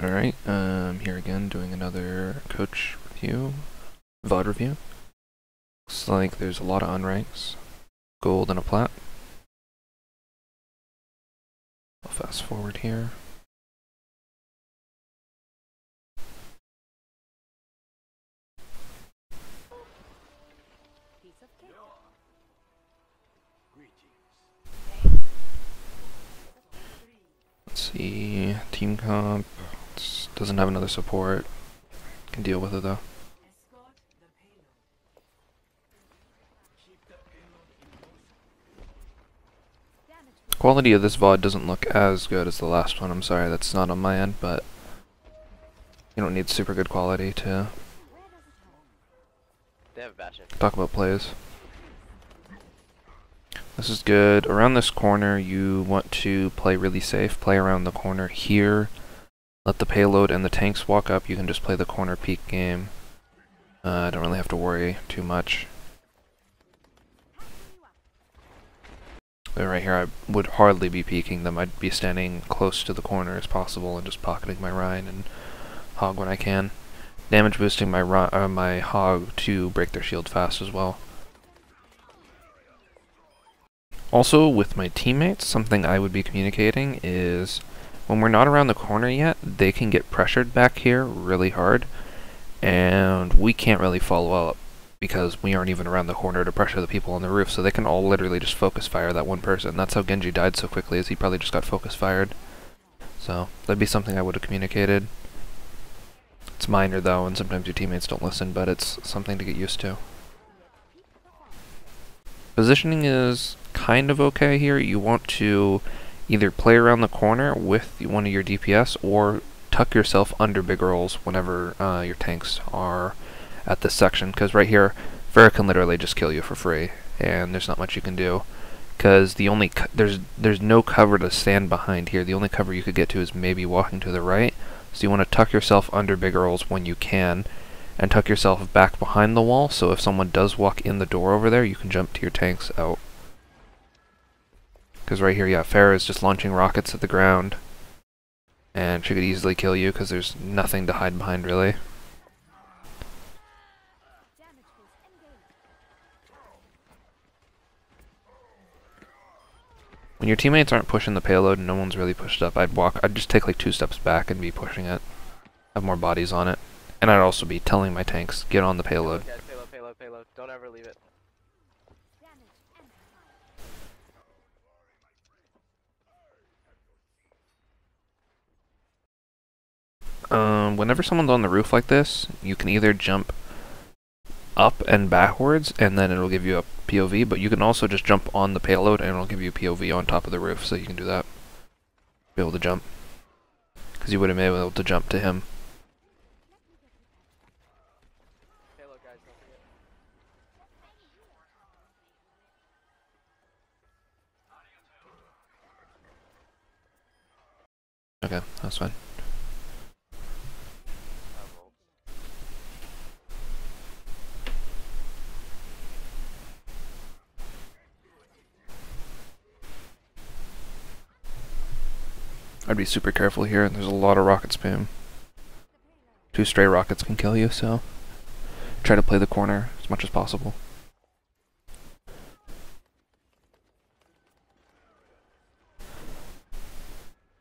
Alright, um, here again doing another coach review, VOD review. Looks like there's a lot of unranks, gold and a plat. I'll fast forward here. Let's see, team comp doesn't have another support. Can deal with it though. Quality of this VOD doesn't look as good as the last one. I'm sorry, that's not on my end, but you don't need super good quality to talk about plays. This is good. Around this corner, you want to play really safe. Play around the corner here. Let the payload and the tanks walk up. You can just play the corner peek game. Uh, don't really have to worry too much. Right here, I would hardly be peeking them. I'd be standing close to the corner as possible and just pocketing my Rein and Hog when I can. Damage boosting my uh, my Hog to break their shield fast as well. Also, with my teammates, something I would be communicating is when we're not around the corner yet, they can get pressured back here really hard, and we can't really follow up because we aren't even around the corner to pressure the people on the roof, so they can all literally just focus fire that one person. That's how Genji died so quickly, is he probably just got focus fired. So, that'd be something I would have communicated. It's minor though, and sometimes your teammates don't listen, but it's something to get used to. Positioning is kind of okay here. You want to either play around the corner with one of your DPS or tuck yourself under big rolls whenever uh, your tanks are at this section. Because right here, Pharah can literally just kill you for free, and there's not much you can do. Because the only there's there's no cover to stand behind here. The only cover you could get to is maybe walking to the right. So you want to tuck yourself under big rolls when you can, and tuck yourself back behind the wall. So if someone does walk in the door over there, you can jump to your tanks out. Because right here, yeah, Pharah is just launching rockets at the ground. And she could easily kill you because there's nothing to hide behind, really. When your teammates aren't pushing the payload and no one's really pushed up, I'd walk, I'd just take like two steps back and be pushing it. Have more bodies on it. And I'd also be telling my tanks, get on the payload payload. Don't ever leave it. Um, whenever someone's on the roof like this, you can either jump up and backwards, and then it'll give you a POV, but you can also just jump on the payload, and it'll give you a POV on top of the roof, so you can do that. Be able to jump. Because you would have been able to jump to him. Okay, that's fine. I rolled. I'd be super careful here, and there's a lot of rocket spam. Two stray rockets can kill you, so try to play the corner as much as possible.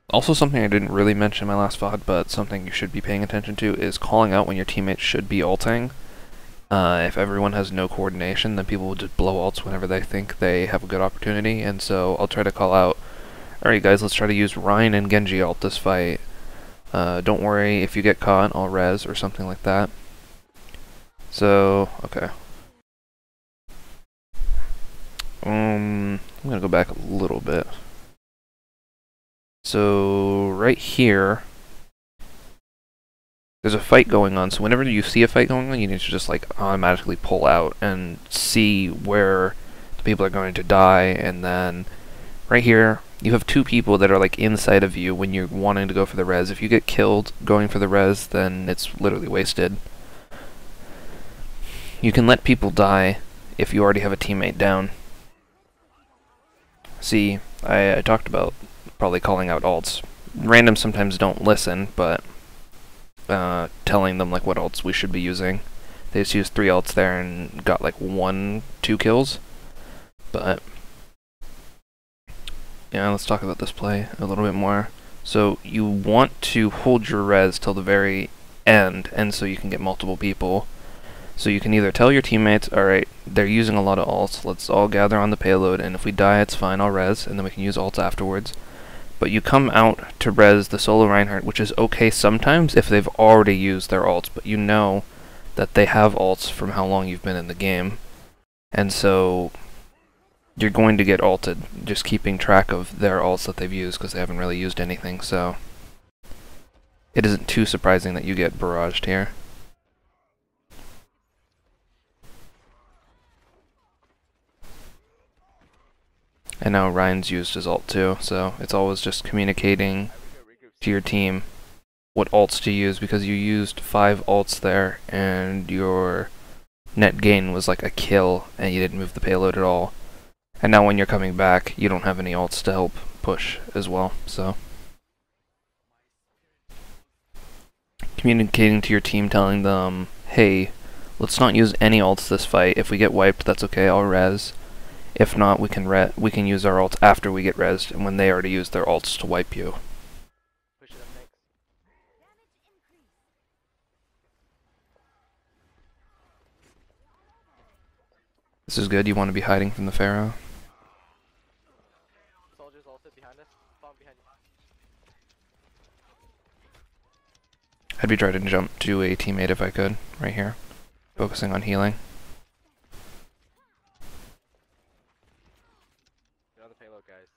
Also, something I didn't really mention in my last VOD, but something you should be paying attention to is calling out when your teammates should be ulting. Uh, if everyone has no coordination, then people will just blow ults whenever they think they have a good opportunity, and so I'll try to call out Alright guys, let's try to use Rein and Genji alt this fight. Uh, don't worry, if you get caught, I'll res or something like that. So, okay. Um, I'm gonna go back a little bit. So, right here, there's a fight going on, so whenever you see a fight going on, you need to just like automatically pull out and see where the people are going to die, and then right here, you have two people that are like inside of you when you're wanting to go for the res. If you get killed going for the res, then it's literally wasted. You can let people die if you already have a teammate down. See, I, I talked about probably calling out alts. Random sometimes don't listen, but uh, telling them like what ults we should be using. They just used three ults there and got like one, two kills. But yeah, let's talk about this play a little bit more. So you want to hold your res till the very end, and so you can get multiple people. So you can either tell your teammates, alright, they're using a lot of ults, let's all gather on the payload, and if we die, it's fine, I'll res, and then we can use ults afterwards. But you come out to res the solo Reinhardt, which is okay sometimes if they've already used their ults, but you know that they have ults from how long you've been in the game. And so you're going to get ulted, just keeping track of their ults that they've used because they haven't really used anything, so it isn't too surprising that you get barraged here. And now Rein's used his ult too, so it's always just communicating to your team what ults to use because you used five ults there and your net gain was like a kill and you didn't move the payload at all. And now when you're coming back, you don't have any alts to help push as well, so. Communicating to your team, telling them, hey, let's not use any alts this fight. If we get wiped, that's okay, I'll res. If not, we can re we can use our alts after we get resed, and when they already use their alts to wipe you. This is good, you want to be hiding from the Pharah. Soldiers ulted behind us. Bomb behind you. I'd be trying to jump to a teammate if I could, right here. Focusing on healing. Get on the payload, guys.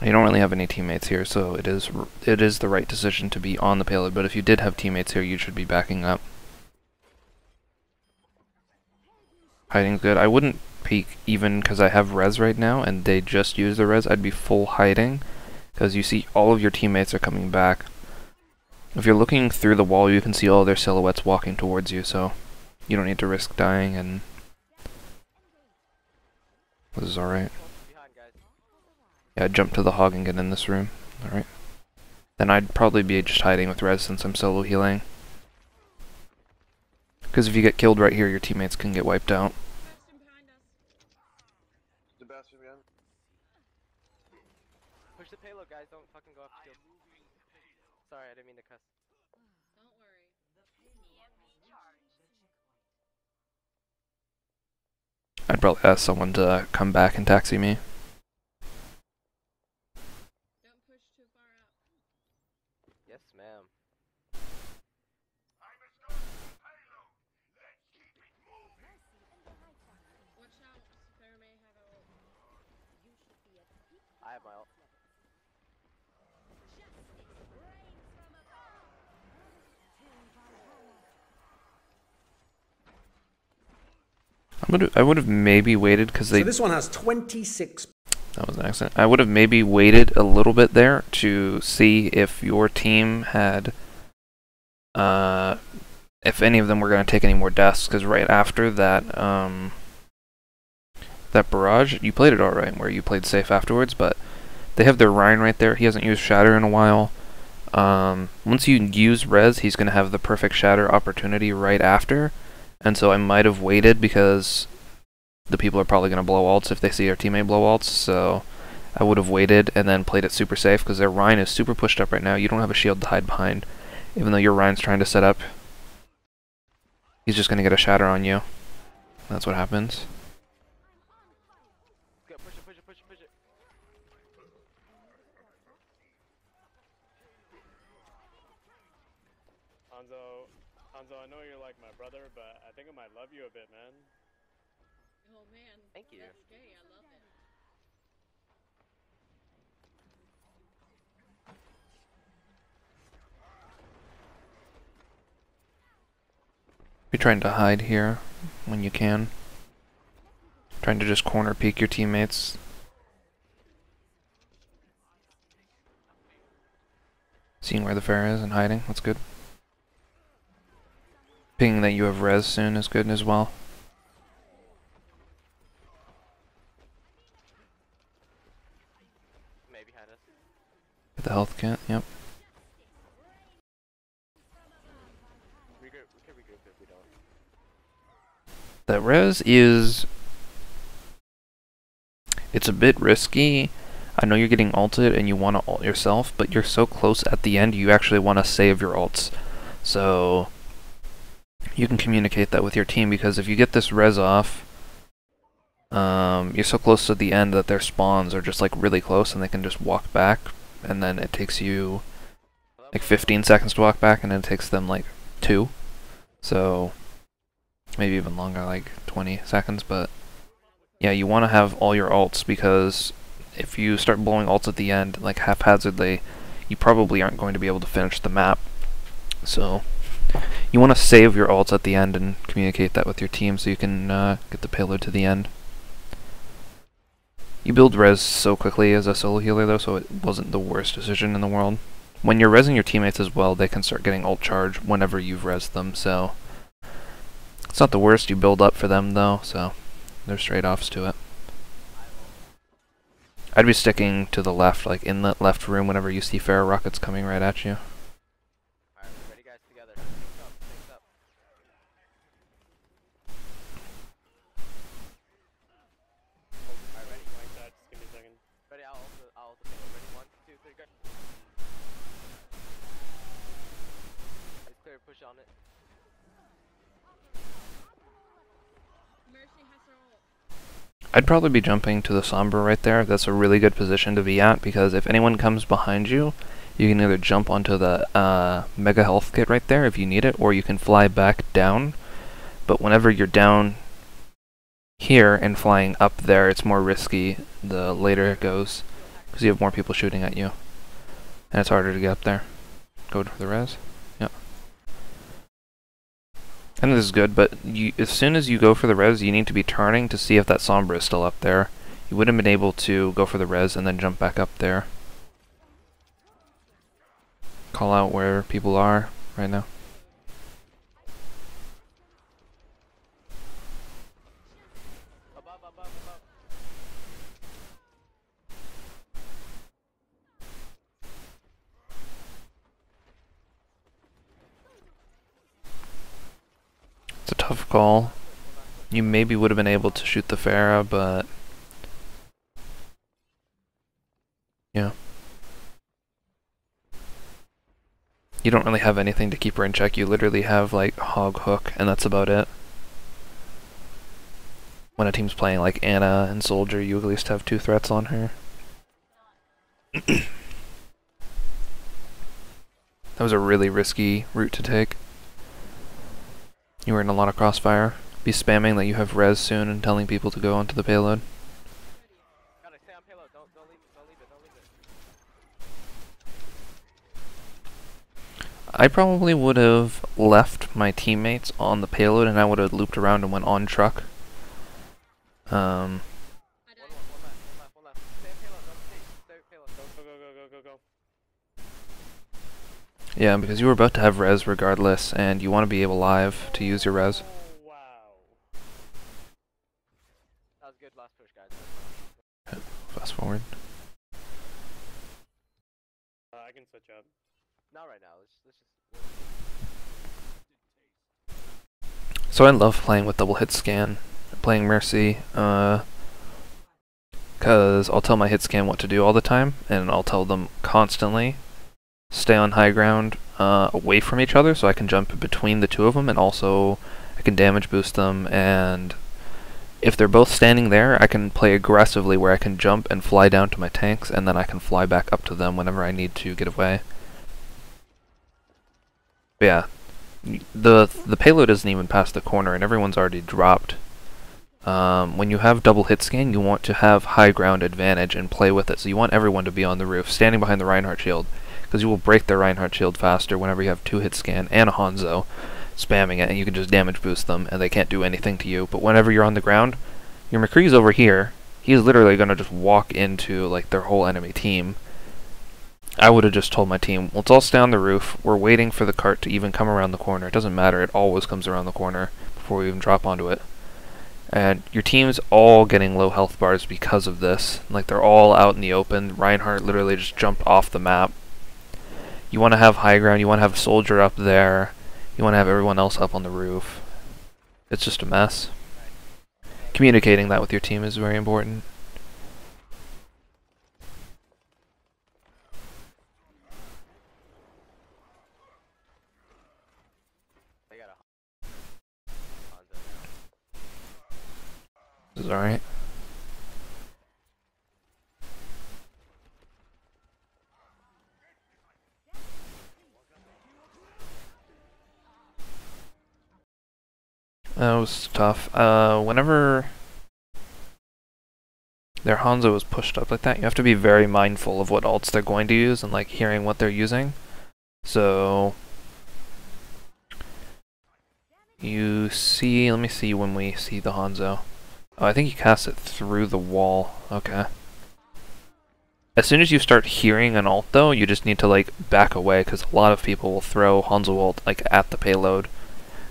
You don't really have any teammates here, so it is it is the right decision to be on the payload. But if you did have teammates here, you should be backing up. Hiding's good. I wouldn't peek even because I have res right now, and they just use the res. I'd be full hiding because you see all of your teammates are coming back. If you're looking through the wall, you can see all their silhouettes walking towards you, so you don't need to risk dying. And this is all right. Behind, guys. Yeah, jump to the hog and get in this room. Alright. Then I'd probably be just hiding with res since I'm solo healing. Because if you get killed right here, your teammates can get wiped out. Sebastian behind. Push the payload, guys. Don't fucking go off the field. Sorry, I didn't mean to cuss. Don't worry. I'd probably ask someone to come back and taxi me. Don't push too far out. Yes, ma'am. Watch out. Fair may have a ult. I have my ult. I would I would have maybe waited because they So this one has 26 that was an accident. I would have maybe waited a little bit there to see if your team had uh if any of them were going to take any more deaths because right after that um that barrage you played it all right where you played safe afterwards but they have their Rein right there. He hasn't used shatter in a while. Um once you use res he's going to have the perfect shatter opportunity right after and so I might have waited because the people are probably going to blow ults if they see their teammate blow ults, so I would have waited and then played it super safe because their Rein is super pushed up right now. You don't have a shield to hide behind. Even though your Rein's trying to set up, he's just going to get a shatter on you. That's what happens. Go, push it, push it, push it, push it. Hanzo, Hanzo, I know you're like my brother, but I think I might love you a bit, man. Oh man. Thank you. That's gay. I love it. Be trying to hide here when you can. Trying to just corner peek your teammates. Seeing where the fair is and hiding, that's good hoping that you have res soon is good as well. The health kit, yep. That res is... It's a bit risky. I know you're getting ulted and you want to ult yourself, but you're so close at the end you actually want to save your ults. So you can communicate that with your team because if you get this res off, um, you're so close to the end that their spawns are just like really close and they can just walk back and then it takes you like 15 seconds to walk back and it takes them like 2. So maybe even longer, like 20 seconds, but yeah, you want to have all your alts because if you start blowing alts at the end, like haphazardly, you probably aren't going to be able to finish the map. So you want to save your ults at the end and communicate that with your team so you can uh, get the payload to the end. You build res so quickly as a solo healer though, so it wasn't the worst decision in the world. When you're resing your teammates as well, they can start getting ult charge whenever you've resed them, so it's not the worst you build up for them though, so there's trade-offs to it. I'd be sticking to the left, like in the left room whenever you see Pharah rockets coming right at you. Alright, ready guys together. Tanks up, tanks up. Alright, ready? Like that. Just give me a second. Ready, I'll also, I'll also payload. Ready, one, two, three, go. It's clear, push on it. Mercy has her ult. I'd probably be jumping to the Sombra right there. That's a really good position to be at because if anyone comes behind you, you can either jump onto the uh, Mega Health Kit right there if you need it, or you can fly back down. But whenever you're down here and flying up there, it's more risky the later it goes because you have more people shooting at you. And it's harder to get up there. Go for the res. And this is good, but you, as soon as you go for the res, you need to be turning to see if that Sombra is still up there. You wouldn't have been able to go for the res and then jump back up there. Call out where people are right now. Tough call. You maybe would have been able to shoot the Pharah, but yeah. You don't really have anything to keep her in check. You literally have like Hog Hook, and that's about it. When a team's playing like Ana and Soldier, you at least have two threats on her. that was a really risky route to take. You were in a lot of crossfire. Be spamming that you have res soon and telling people to go onto the payload. I probably would have left my teammates on the payload and I would have looped around and went on truck. Um, I One, died. one, one left, one left, one left. Stay on payload. Don't stay. Stay on payload. Go, go, go, go, go, go, go. Yeah, because you were about to have res regardless, and you want to be able live to use your res. Oh, wow. That was good last push, guys. Fast forward. Uh, I can switch up. Not right now. Let's, let's just. So I love playing with double hit scan, playing Mercy, uh, cause I'll tell my hit scan what to do all the time, and I'll tell them constantly, stay on high ground, uh, away from each other, so I can jump between the two of them, and also I can damage boost them, and if they're both standing there, I can play aggressively where I can jump and fly down to my tanks, and then I can fly back up to them whenever I need to get away. But yeah, the the payload isn't even past the corner, and everyone's already dropped. Um, when you have double hit scan, you want to have high ground advantage and play with it. So you want everyone to be on the roof, standing behind the Reinhardt shield, because you will break the Reinhardt shield faster whenever you have two hit scan and a Hanzo spamming it, and you can just damage boost them, and they can't do anything to you. But whenever you're on the ground, your McCree's over here. He's literally gonna just walk into like their whole enemy team. I would have just told my team, let's all stay on the roof. We're waiting for the cart to even come around the corner. It doesn't matter. It always comes around the corner before we even drop onto it. And your team's all getting low health bars because of this. Like they're all out in the open. Reinhardt literally just jumped off the map. You want to have high ground, you want to have a soldier up there, you want to have everyone else up on the roof. It's just a mess. Communicating that with your team is very important. This is alright. That was tough. Uh, whenever their Hanzo was pushed up like that, you have to be very mindful of what alts they're going to use and like hearing what they're using. So you see, let me see when we see the Hanzo. Oh, I think he cast it through the wall. Okay. As soon as you start hearing an alt though, you just need to like back away because a lot of people will throw Hanzo ult like at the payload.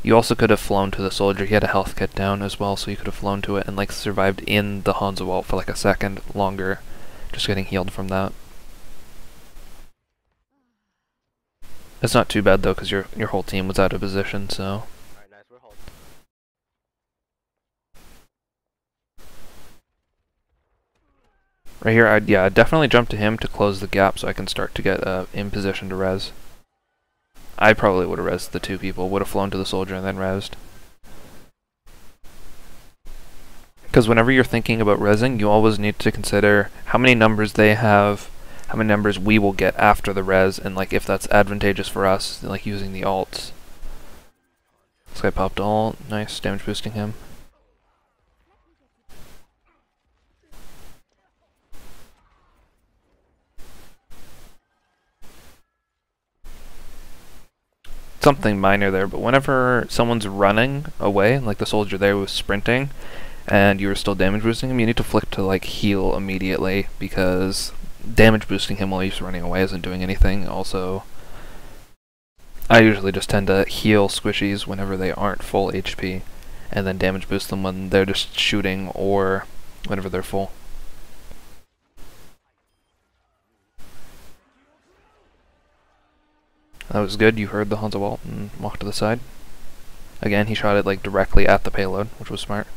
You also could have flown to the soldier. He had a health kit down as well, so you could have flown to it and like survived in the Hanzo ult for like a second longer, just getting healed from that. It's not too bad though, because your your whole team was out of position. So right here, I'd yeah, I'd definitely jump to him to close the gap, so I can start to get uh, in position to res. I probably would have rezzed the two people, would have flown to the soldier and then rezzed. Because whenever you're thinking about rezzing, you always need to consider how many numbers they have, how many numbers we will get after the res, and like if that's advantageous for us, like using the alts. This guy popped all nice damage boosting him. Something minor there, but whenever someone's running away, like the soldier there was sprinting, and you were still damage boosting him, you need to flick to like heal immediately because damage boosting him while he's running away isn't doing anything. Also, I usually just tend to heal squishies whenever they aren't full HP, and then damage boost them when they're just shooting or whenever they're full. That was good. You heard the ult and walked to the side. Again, he shot it like directly at the payload, which was smart.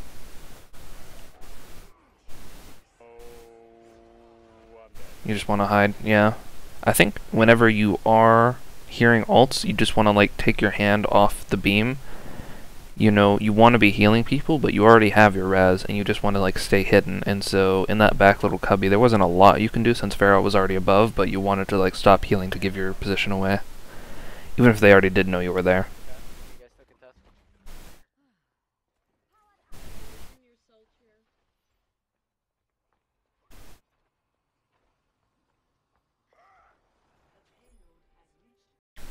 You just want to hide. Yeah. I think whenever you are hearing alts, you just want to like take your hand off the beam. You know, you want to be healing people, but you already have your res, and you just want to like stay hidden. And so in that back little cubby, there wasn't a lot you can do since Pharah was already above, but you wanted to like stop healing to give your position away. Even if they already did know you were there.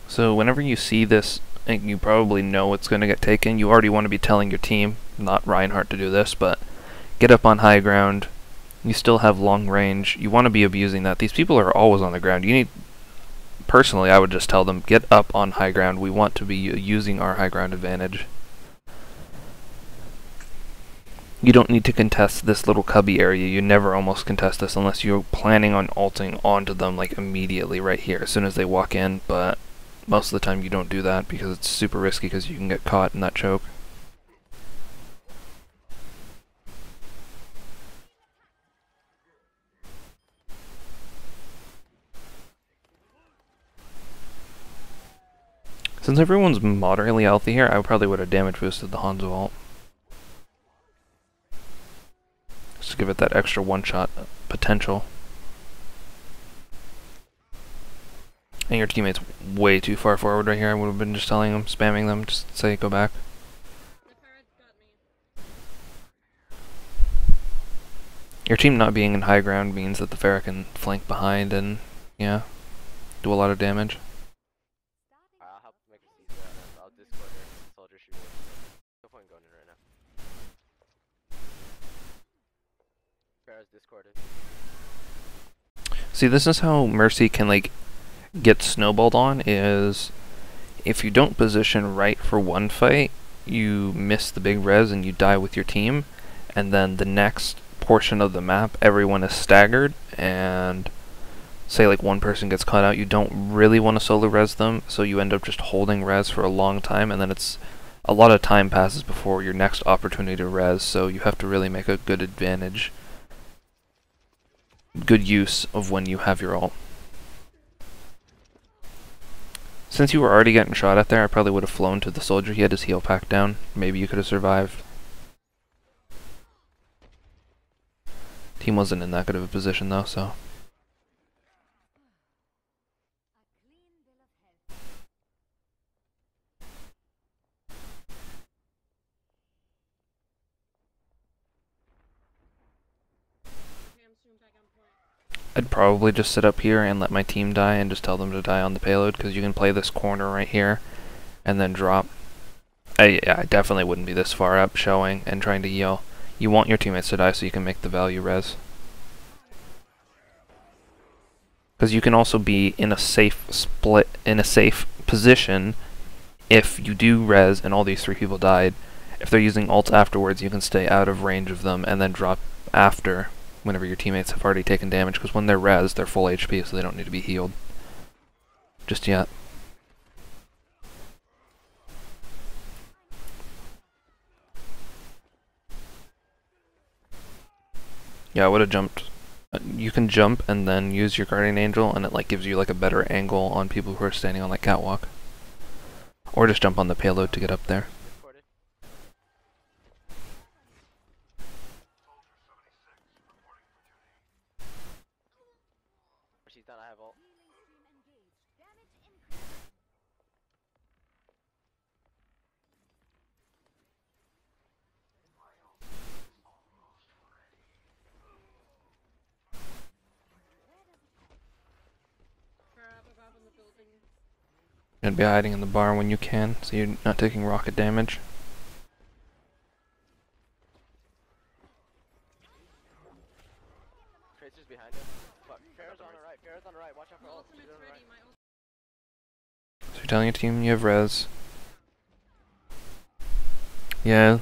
So whenever you see this, and you probably know it's going to get taken, you already want to be telling your team, not Reinhardt to do this, but get up on high ground. You still have long range. You want to be abusing that. These people are always on the ground. You need, personally, I would just tell them, get up on high ground. We want to be using our high ground advantage. You don't need to contest this little cubby area. You never almost contest this unless you're planning on alting onto them like immediately right here as soon as they walk in, but most of the time you don't do that because it's super risky because you can get caught in that choke. Since everyone's moderately healthy here, I probably would have damage boosted the Hanzo ult. Just to give it that extra one-shot potential. And your teammate's way too far forward right here. I would have been just telling them, spamming them, just say go back. Your team not being in high ground means that the Pharah can flank behind and, yeah, do a lot of damage. I'll help make a CZ out of I'll discord her. Soldier shoot her. No point going in right now. Pharah's discorded. See, this is how Mercy can, like, get snowballed on, is if you don't position right for one fight, you miss the big res and you die with your team. and then the next portion of the map, everyone is staggered, and say like one person gets caught out, you don't really want to solo res them, so you end up just holding res for a long time, and then it's a lot of time passes before your next opportunity to res, so you have to really make a good advantage, good use of when you have your ult. Since you were already getting shot at there, I probably would have flown to the soldier. He had his heal pack down. Maybe you could have survived. Team wasn't in that good of a position though, so. Okay, I'm soon back on point. I'd probably just sit up here and let my team die and just tell them to die on the payload because you can play this corner right here and then drop. I, I definitely wouldn't be this far up showing and trying to heal. You want your teammates to die so you can make the value res. Because you can also be in a safe split, in a safe position if you do res and all these three people died. If they're using ult afterwards, you can stay out of range of them and then drop after whenever your teammates have already taken damage. Because when they're res, they're full HP, so they don't need to be healed just yet. Yeah, I would have jumped. uh, You can jump and then use your guardian angel, and it like gives you like a better angle on people who are standing on like catwalk. Or just jump on the payload to get up there. Discorded. She's done, I have ult. Far up above in the building. And be hiding in the bar when you can, so you're not taking rocket damage. Tracer's behind us. On the right. On the right. Watch out for right. So you're telling your team you have res. Yeah,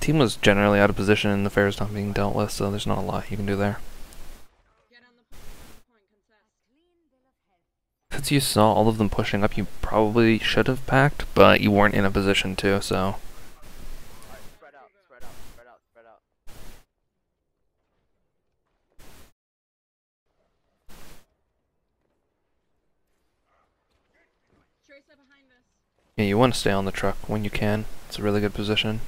team was generally out of position and the is not being dealt with, so there's not a lot you can do there. Get on the point. On the point. Contest. Since you saw all of them pushing up, you probably should have packed, but you weren't in a position to, so. Yeah, you want to stay on the truck when you can. It's a really good position.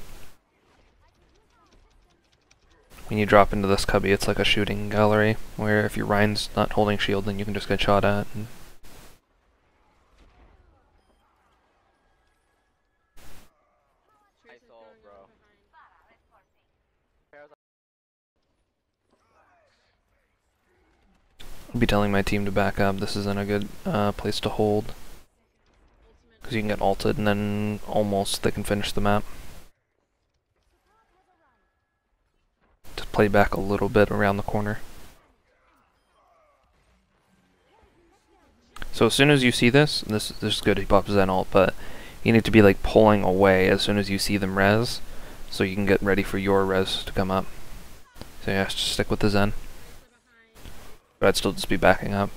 When you drop into this cubby, it's like a shooting gallery, where if your Rein's not holding shield, then you can just get shot at. And Tracer's ult, going bro. on behind. Pharah's on. I'd be telling my team to back up. This isn't a good uh, place to hold. Because you can get ulted and then almost they can finish the map. Just play back a little bit around the corner. So as soon as you see this, this, this is good, he pops Zen ult, but you need to be like pulling away as soon as you see them res, so you can get ready for your res to come up. So yeah, just stick with the Zen. But I'd still just be backing up.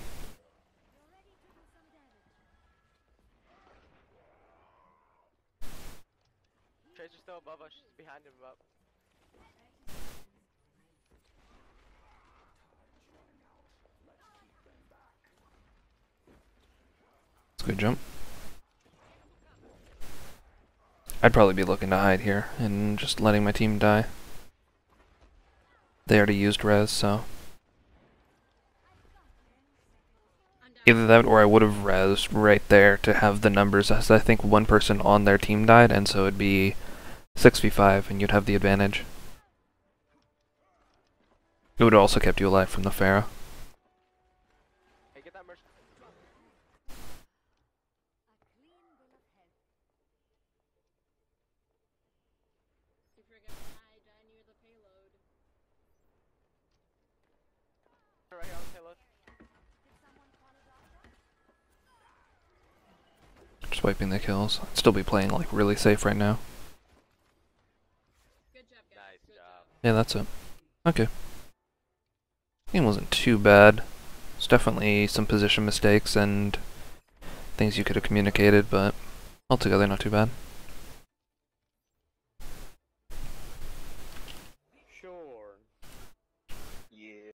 Tracer's still above us. She's behind him up. It's a good jump. I'd probably be looking to hide here and just letting my team die. They already used res, so I'm down. Either that or I would have res right there to have the numbers as I think one person on their team died and so it'd be 6v5 and you'd have the advantage. It would have also kept you alive from the Pharah. Hey, get that merch. You forget I die near the payload. Right here on the payload. Wiping the kills. I'd still be playing like really safe right now. Good job, guys. Nice Good job. job. Yeah, that's it. Okay. Game wasn't too bad. It's definitely some position mistakes and things you could have communicated, but altogether not too bad.